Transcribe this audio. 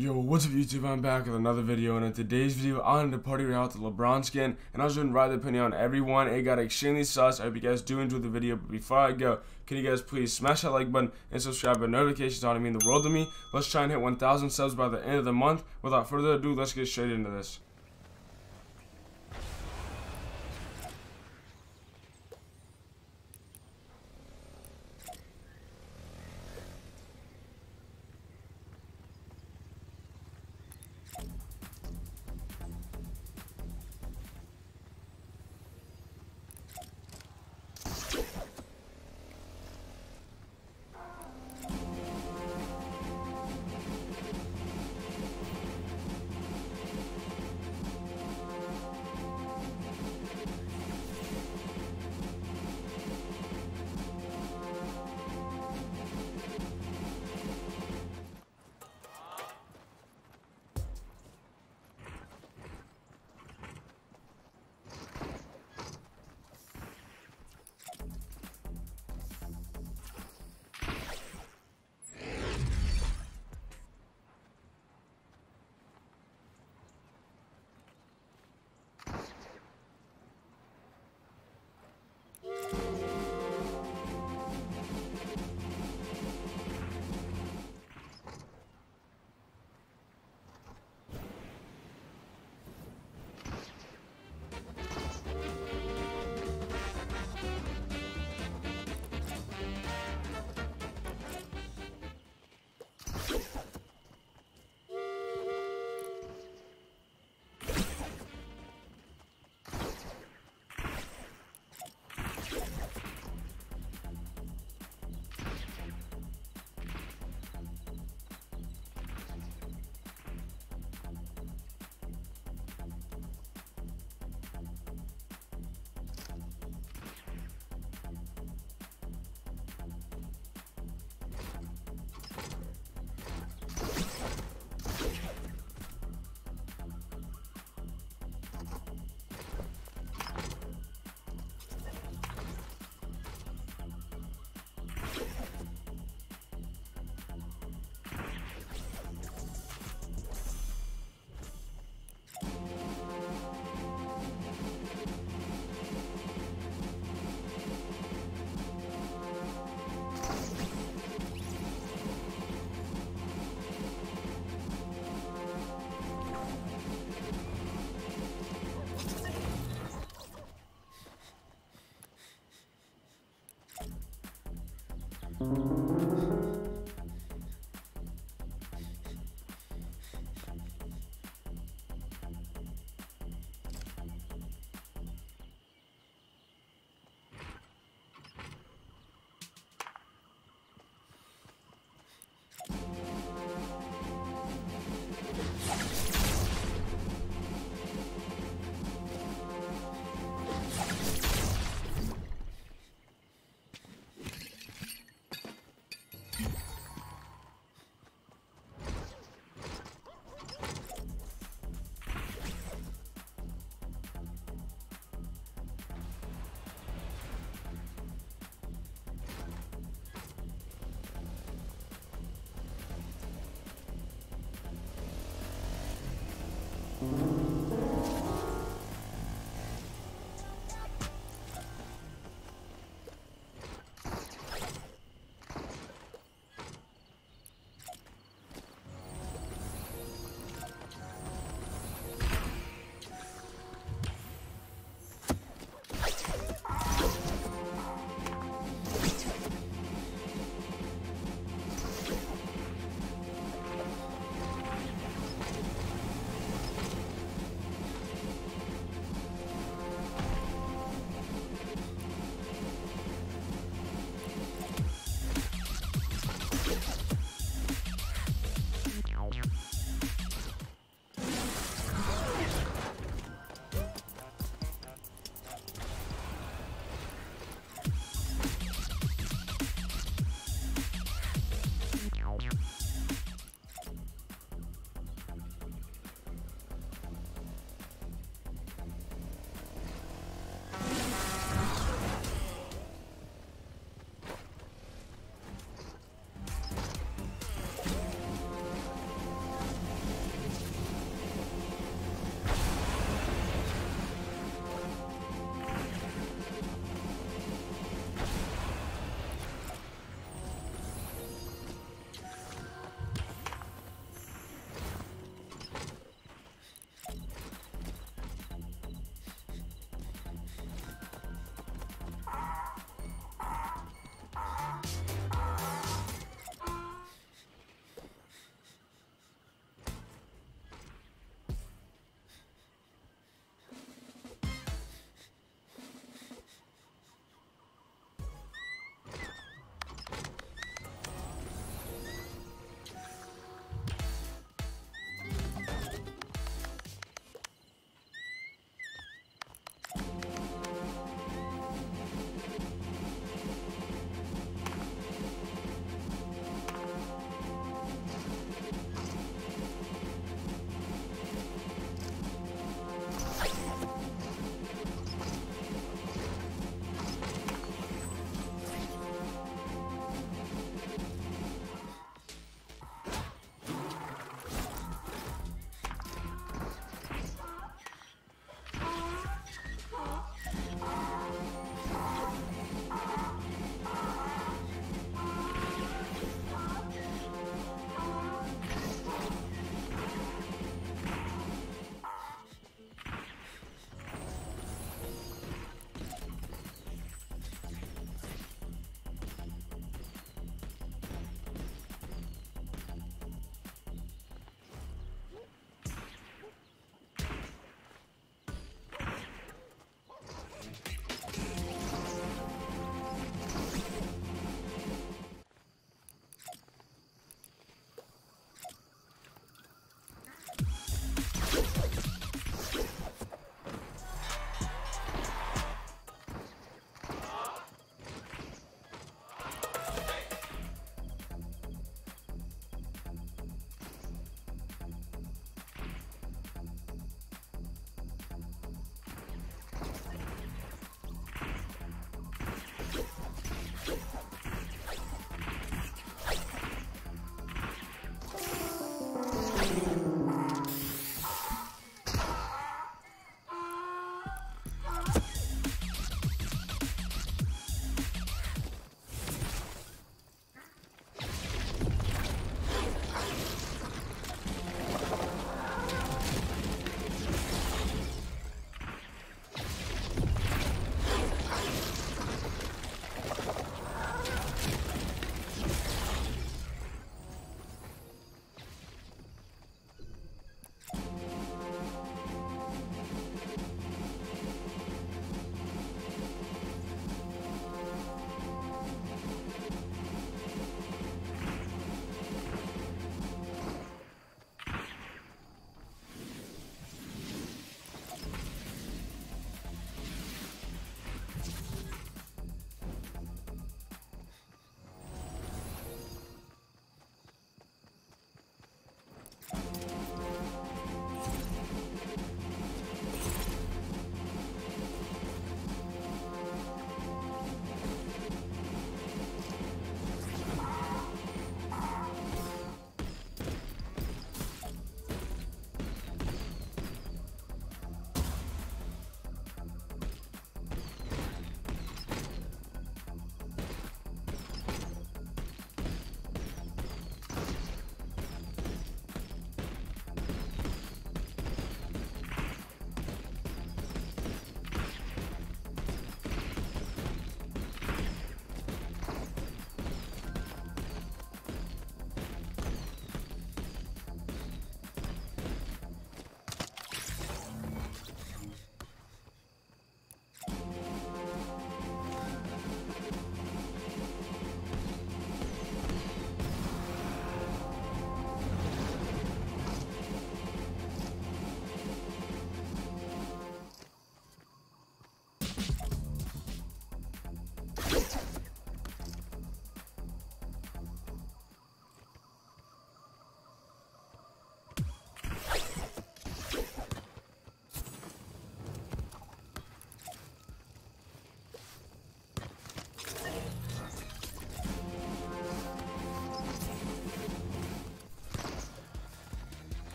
Yo, what's up YouTube? I'm back with another video and in today's video I'm wanted to Party Royale the LeBron skin and I was doing ride the pony on everyone. It got extremely sus. I hope you guys do enjoy the video. But before I go, can you guys please smash that like button and subscribe and notifications on it mean the world to me. Let's try and hit 1,000 subs by the end of the month. Without further ado, let's get straight into this.